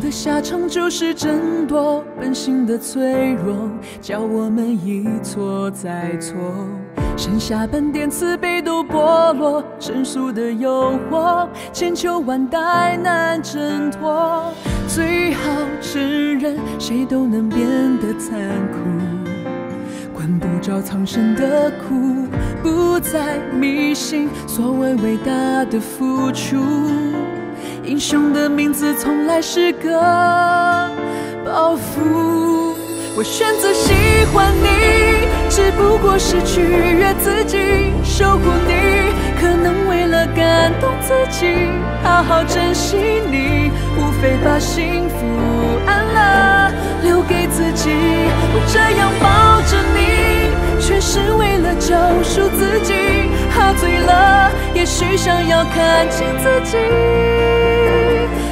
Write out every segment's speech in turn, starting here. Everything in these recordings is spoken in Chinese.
的下场就是争夺，本性的脆弱，叫我们一错再错。剩下半点慈悲都剥落，成熟的诱惑，千秋万代难挣脱。最好承认，谁都能变得残酷。管不着苍生的苦，不再迷信所谓伟大的付出。英雄的名字从来是个包袱。我选择喜欢你，只不过是取悦自己，守护你，可能为了感动自己，好好珍惜你，无非把幸福安乐留给自己。我这样抱着你，却是为了救赎自己，喝醉了，也许想要看清自己，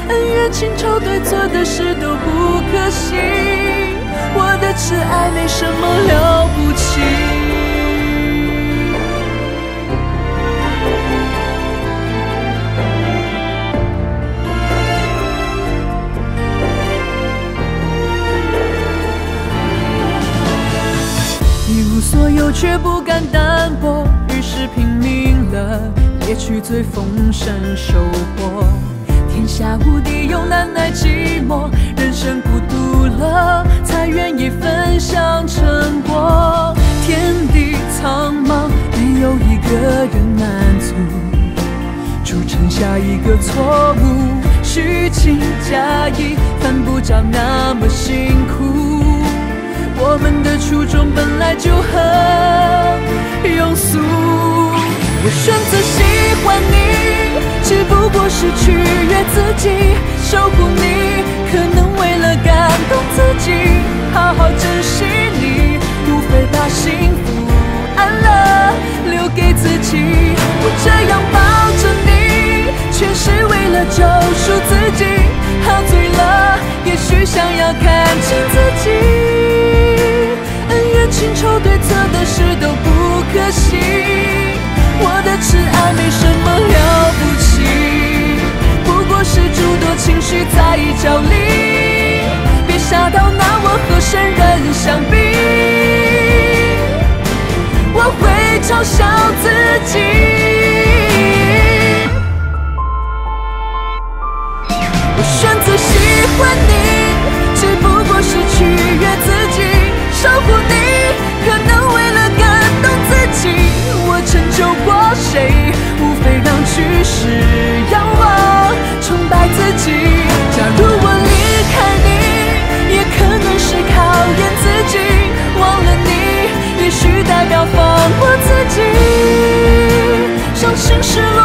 恩怨情仇对错的事都不可惜。我的痴爱没什么了不起。一无所有却不敢单薄，于是拼命了，也去最丰盛收获。天下无敌又难耐寂寞，人生孤独了，才愿意分享成果。天地苍茫，没有一个人满足，铸成下一个错误。虚情假意，犯不着那么辛苦。我们的初衷本来就很庸俗。我选，是取悦自己，守护你，可能为了感动自己，好好珍惜你，无非把幸福安乐留给自己。我这样抱着你，全是为了救赎自己，喝醉了，也许想要看清自己，恩怨情仇对错的事都不可惜。我的挚爱没什么了不起，相比我会嘲笑自己。我选择喜欢你。是